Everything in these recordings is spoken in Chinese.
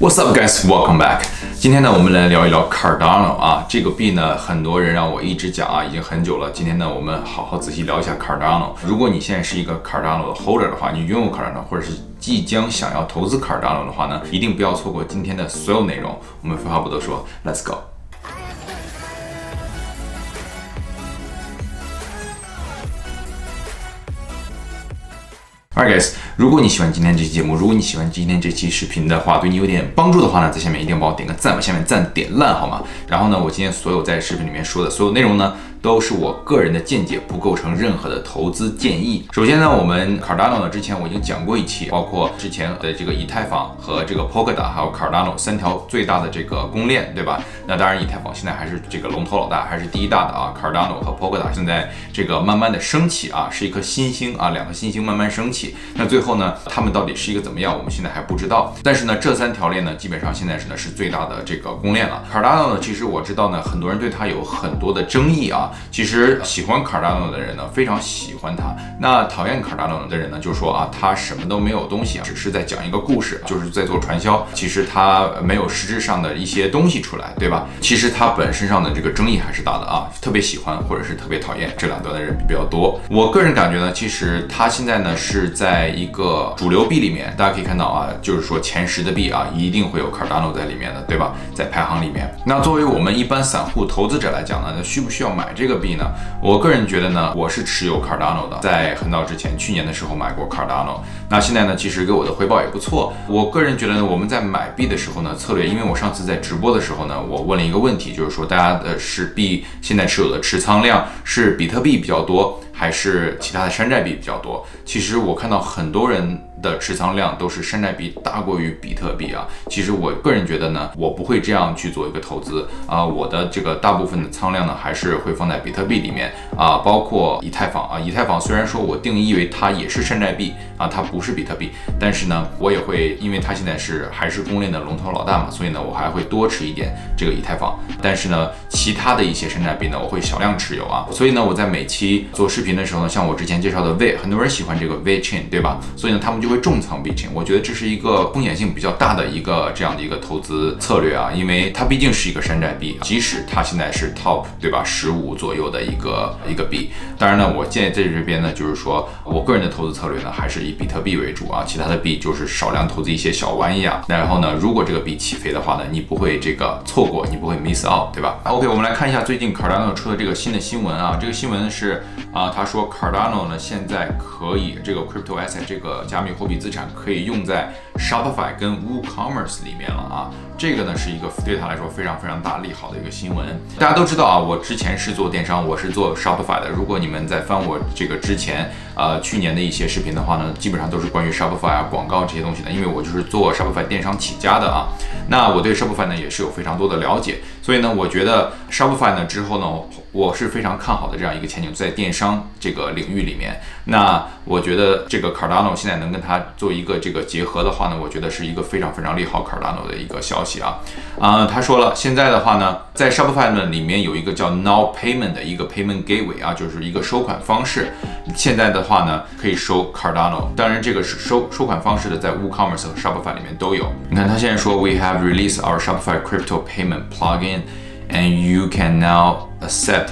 What's up, guys? Welcome back. 今天呢，我们来聊一聊 Cardano 啊，这个币呢，很多人让我一直讲啊，已经很久了。今天呢，我们好好仔细聊一下 Cardano。如果你现在是一个 Cardano 的 holder 的话，你拥有 Cardano 或者是即将想要投资 Cardano 的话呢，一定不要错过今天的所有内容。我们废话不多说，Let's go。Hi guys，如果你喜欢今天这期节目，如果你喜欢今天这期视频的话，对你有点帮助的话呢，在下面一定帮我点个赞把，下面赞点烂好吗？然后呢，我今天所有在视频里面说的所有内容呢。都是我个人的见解，不构成任何的投资建议。首先呢，我们 Cardano 呢，之前我已经讲过一期，包括之前的这个以太坊和这个 Polkadot 还有 Cardano 三条最大的这个公链，对吧？那当然，以太坊现在还是这个龙头老大，还是第一大的啊。Cardano 和 Polkadot 现在这个慢慢的升起啊，是一颗新星啊，两颗新星慢慢升起。那最后呢，他们到底是一个怎么样，我们现在还不知道。但是呢，这三条链呢，基本上现在是呢是最大的这个公链了。Cardano 呢，其实我知道呢，很多人对它有很多的争议啊，其实。喜欢 Cardano 的人呢，非常喜欢它。那讨厌 Cardano 的人呢，就说啊，他什么都没有东西啊，只是在讲一个故事，就是在做传销。其实他没有实质上的一些东西出来，对吧？其实他本身上的这个争议还是大的啊，特别喜欢或者是特别讨厌这两端的人比较多。我个人感觉呢，其实他现在呢是在一个主流币里面，大家可以看到啊，就是说前十的币啊，一定会有 Cardano 在里面的，对吧？在排行里面。那作为我们一般散户投资者来讲呢，那需不需要买这个币呢？我个人觉得呢，我是持有 Cardano 的，在很早之前，去年的时候买过 Cardano。那现在呢，其实给我的回报也不错。我个人觉得呢，我们在买币的时候呢，策略，因为我上次在直播的时候呢，我问了一个问题，就是说大家的是币现在持有的持仓量是比特币比较多，还是其他的山寨币比较多？其实我看到很多人。的持仓量都是山寨币大过于比特币啊。其实我个人觉得呢，我不会这样去做一个投资啊。我的这个大部分的仓量呢，还是会放在比特币里面啊，包括以太坊啊。以太坊虽然说我定义为它也是山寨币啊，它不是比特币，但是呢，我也会因为它现在是还是公链的龙头老大嘛，所以呢，我还会多持一点这个以太坊。但是呢，其他的一些山寨币呢，我会小量持有啊。所以呢，我在每期做视频的时候呢，像我之前介绍的 V，很多人喜欢这个 V Chain，对吧？所以呢，他们就会重仓 V Chain，我觉得这是一个风险性比较大的一个这样的一个投资策略啊，因为它毕竟是一个山寨币，即使它现在是 top 对吧，十五左右的一个一个币。当然呢，我建议在这边呢，就是说我个人的投资策略呢，还是以比特币为主啊，其他的币就是少量投资一些小玩意啊。然后呢，如果这个币起飞的话呢，你不会这个错过，你不会 miss out，对吧？OK，我们来看一下最近 Cardano 出的这个新的新闻啊，这个新闻是啊，他说 Cardano 呢现在可以这个 crypto asset 这个加密货币资产可以用在 Shopify 跟 WooCommerce 里面了啊，这个呢是一个对他来说非常非常大利好的一个新闻。大家都知道啊，我之前是做电商，我是做 Shopify 的。如果你们在翻我这个之前呃去年的一些视频的话呢，基本上都是关于 Shopify 啊广告这些东西的，因为我就是做 Shopify 电商起家的啊。那我对 Shopify 呢也是有非常多的了解，所以呢，我觉得 Shopify 呢之后呢，我是非常看好的这样一个前景，在电商这个领域里面。那我觉得这个 Cardano 现在能跟它做一个这个结合的话呢，我觉得是一个非常非常利好 Cardano 的一个消息啊。啊，他说了，现在的话呢，在 Shopify 里面有一个叫 Now Payment 的一个 Payment Gateway 啊，就是一个收款方式。现在的话呢，可以收 Cardano，当然这个是收收款方式的，在 WooCommerce 和 Shopify 里面都有。你看他现在说，We have released our Shopify Crypto Payment Plugin，and you can now accept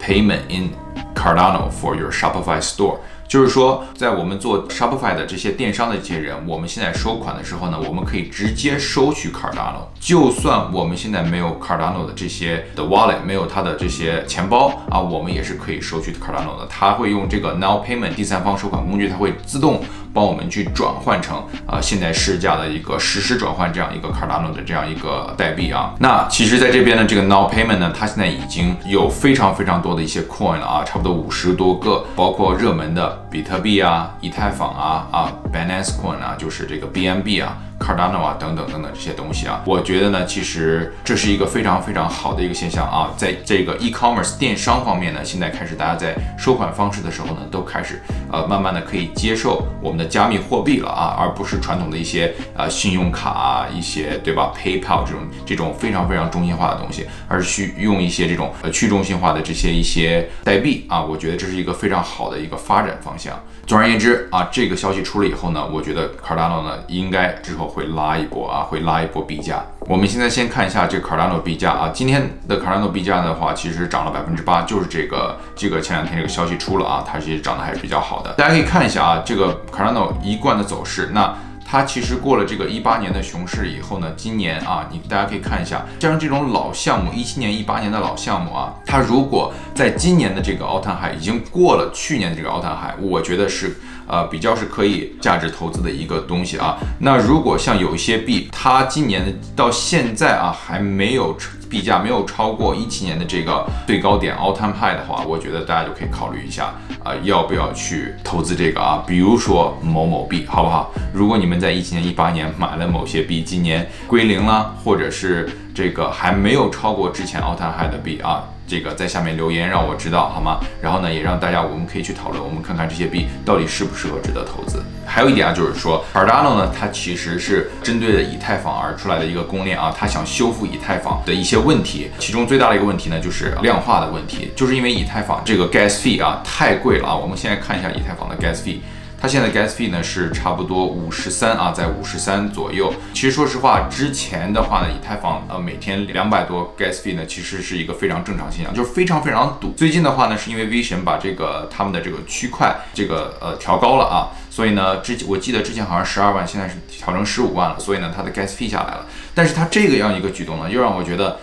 payment in Cardano for your Shopify store。就是说，在我们做 Shopify 的这些电商的这些人，我们现在收款的时候呢，我们可以直接收取 Cardano。就算我们现在没有 Cardano 的这些的 wallet，没有它的这些钱包啊，我们也是可以收取 Cardano 的。它会用这个 Now Payment 第三方收款工具，它会自动。帮我们去转换成啊现在市价的一个实时转换这样一个 Cardano 的这样一个代币啊。那其实在这边呢，这个 Now Payment 呢，它现在已经有非常非常多的一些 Coin 了啊，差不多五十多个，包括热门的比特币啊、以太坊啊、啊 Binance Coin 啊，就是这个 BNB 啊。Cardano 啊，等等等等这些东西啊，我觉得呢，其实这是一个非常非常好的一个现象啊，在这个 e-commerce 电商方面呢，现在开始大家在收款方式的时候呢，都开始呃慢慢的可以接受我们的加密货币了啊，而不是传统的一些呃信用卡啊一些对吧，PayPal 这种这种非常非常中心化的东西，而是去用一些这种呃去中心化的这些一些代币啊，我觉得这是一个非常好的一个发展方向。总而言之啊，这个消息出了以。后呢，我觉得 Cardano 呢应该之后会拉一波啊，会拉一波币价。我们现在先看一下这个 Cardano 币价啊，今天的 Cardano 币价的话，其实涨了百分之八，就是这个这个前两天这个消息出了啊，它其实涨得还是比较好的。大家可以看一下啊，这个 Cardano 一贯的走势，那。它其实过了这个一八年的熊市以后呢，今年啊，你大家可以看一下，像这种老项目，一七年、一八年的老项目啊，它如果在今年的这个 all time high 已经过了去年的这个 all time high，我觉得是呃比较是可以价值投资的一个东西啊。那如果像有一些币，它今年到现在啊还没有。币价没有超过一七年的这个最高点 all time high 的话，我觉得大家就可以考虑一下啊，要不要去投资这个啊？比如说某某币，好不好？如果你们在一七年、一八年买了某些币，今年归零了，或者是这个还没有超过之前 all time high 的币啊。这个在下面留言让我知道好吗？然后呢，也让大家我们可以去讨论，我们看看这些币到底适不适合值得投资。还有一点啊，就是说，Cardano 呢，它其实是针对的以太坊而出来的一个公链啊，它想修复以太坊的一些问题，其中最大的一个问题呢，就是量化的问题，就是因为以太坊这个 gas fee 啊太贵了啊。我们现在看一下以太坊的 gas fee。它现在 gas fee 呢是差不多五十三啊，在五十三左右。其实说实话，之前的话呢，以太坊呃每天两百多 gas fee 呢，其实是一个非常正常现象，就是非常非常堵。最近的话呢，是因为 V 神把这个他们的这个区块这个呃调高了啊，所以呢之我记得之前好像十二万，现在是调成十五万了，所以呢它的 gas fee 下来了。但是它这个样一个举动呢，又让我觉得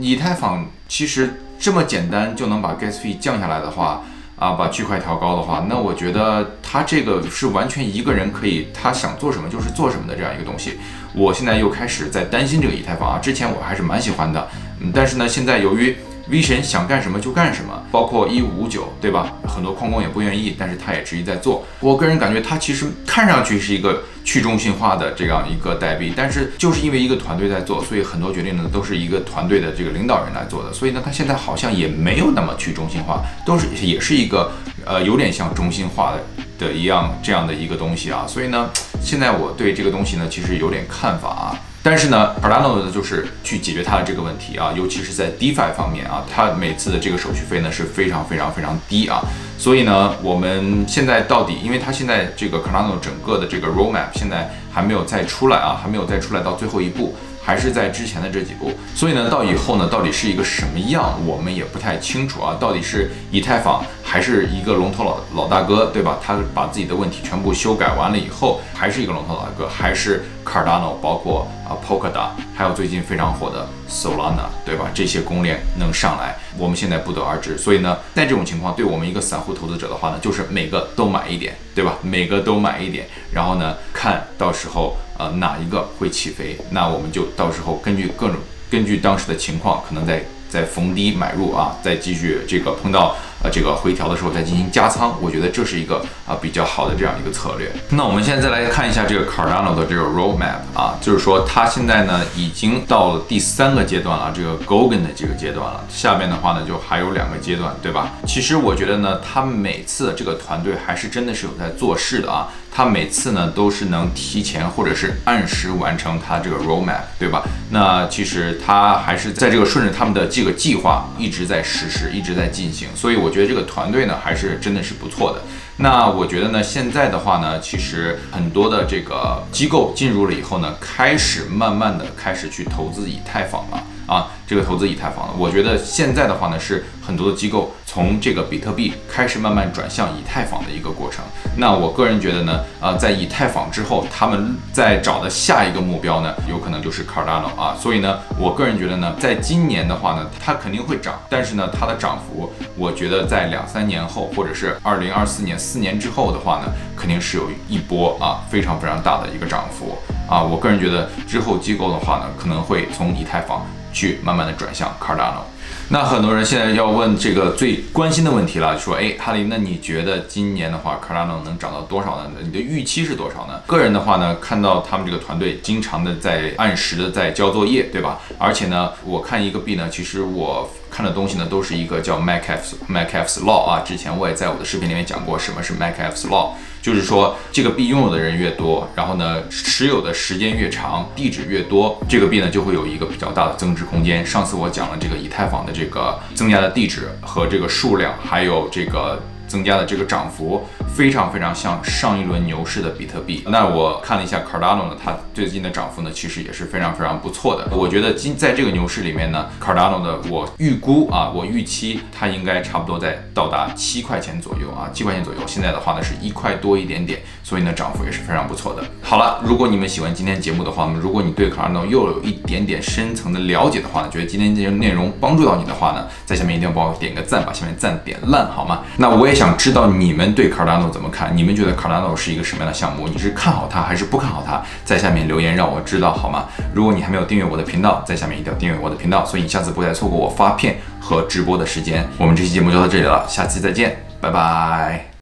以太坊其实这么简单就能把 gas fee 降下来的话。啊，把区块调高的话，那我觉得他这个是完全一个人可以，他想做什么就是做什么的这样一个东西。我现在又开始在担心这个以太坊啊，之前我还是蛮喜欢的，嗯，但是呢，现在由于。V 神想干什么就干什么，包括一五五九，对吧？很多矿工也不愿意，但是他也执意在做。我个人感觉，他其实看上去是一个去中心化的这样一个代币，但是就是因为一个团队在做，所以很多决定呢都是一个团队的这个领导人来做的。所以呢，他现在好像也没有那么去中心化，都是也是一个呃有点像中心化的的一样这样的一个东西啊。所以呢，现在我对这个东西呢其实有点看法啊。但是呢，Cardano 呢就是去解决它的这个问题啊，尤其是在 DeFi 方面啊，它每次的这个手续费呢是非常非常非常低啊，所以呢，我们现在到底，因为它现在这个 Cardano 整个的这个 Roadmap 现在还没有再出来啊，还没有再出来到最后一步。还是在之前的这几步，所以呢，到以后呢，到底是一个什么样，我们也不太清楚啊。到底是以太坊还是一个龙头老老大哥，对吧？他把自己的问题全部修改完了以后，还是一个龙头老大哥，还是 Cardano，包括啊 Polkadot，还有最近非常火的 Solana，对吧？这些公链能上来，我们现在不得而知。所以呢，在这种情况，对我们一个散户投资者的话呢，就是每个都买一点，对吧？每个都买一点，然后呢，看到时候。呃，哪一个会起飞？那我们就到时候根据各种，根据当时的情况，可能再再逢低买入啊，再继续这个碰到。这个回调的时候再进行加仓，我觉得这是一个啊比较好的这样一个策略。那我们现在再来看一下这个 Cardano 的这个 roadmap 啊，就是说它现在呢已经到了第三个阶段了，这个 Gogen 的这个阶段了。下面的话呢就还有两个阶段，对吧？其实我觉得呢，他每次这个团队还是真的是有在做事的啊，他每次呢都是能提前或者是按时完成他这个 roadmap，对吧？那其实他还是在这个顺着他们的这个计划一直在实施，一直在进行，所以我。我觉得这个团队呢还是真的是不错的。那我觉得呢，现在的话呢，其实很多的这个机构进入了以后呢，开始慢慢的开始去投资以太坊了。啊，这个投资以太坊的，我觉得现在的话呢，是很多的机构从这个比特币开始慢慢转向以太坊的一个过程。那我个人觉得呢，呃，在以太坊之后，他们在找的下一个目标呢，有可能就是 Cardano 啊。所以呢，我个人觉得呢，在今年的话呢，它肯定会涨，但是呢，它的涨幅，我觉得在两三年后，或者是二零二四年四年之后的话呢，肯定是有一波啊非常非常大的一个涨幅啊。我个人觉得之后机构的话呢，可能会从以太坊。去慢慢的转向 Cardano，那很多人现在要问这个最关心的问题了，说，哎，哈林，那你觉得今年的话，Cardano 能涨到多少呢？你的预期是多少呢？个人的话呢，看到他们这个团队经常的在按时的在交作业，对吧？而且呢，我看一个币呢，其实我看的东西呢，都是一个叫 MacFs MacFs Law 啊，之前我也在我的视频里面讲过什么是 MacFs Law。就是说，这个币拥有的人越多，然后呢，持有的时间越长，地址越多，这个币呢就会有一个比较大的增值空间。上次我讲了这个以太坊的这个增加的地址和这个数量，还有这个增加的这个涨幅非常非常像上一轮牛市的比特币。那我看了一下 Cardano 呢，它最近的涨幅呢，其实也是非常非常不错的。我觉得今在这个牛市里面呢，Cardano 的我预估啊，我预期它应该差不多在到达七块钱左右啊，七块钱左右。现在的话呢是一块多一点点，所以呢涨幅也是非常不错的。好了，如果你们喜欢今天节目的话呢，如果你对 Cardano 又有一点点深层的了解的话呢，觉得今天这些内容帮助到你的话呢，在下面一定要帮我点个赞，把下面赞点烂好吗？那我也想知道你们对 Cardano 怎么看？你们觉得 Cardano 是一个什么样的项目？你是看好它还是不看好它？在下面留言让我知道好吗？如果你还没有订阅我的频道，在下面一定要订阅我的频道，所以你下次不会再错过我发片和直播的时间。我们这期节目就到这里了，下期再见，拜拜。